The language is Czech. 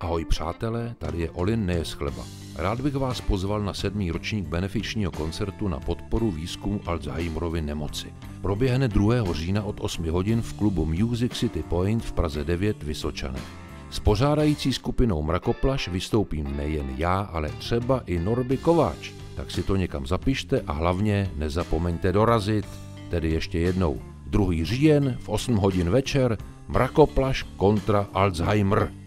Ahoj přátelé, tady je Olin Nejes chleba. Rád bych vás pozval na sedmý ročník benefičního koncertu na podporu výzkumu Alzheimerovy nemoci. Proběhne 2. října od 8 hodin v klubu Music City Point v Praze 9 Vysočané. S pořádající skupinou Mrakoplaš vystoupím nejen já, ale třeba i Norby Kováč. Tak si to někam zapište a hlavně nezapomeňte dorazit, tedy ještě jednou. 2. říjen v 8 hodin večer Mrakoplaš kontra Alzheimer.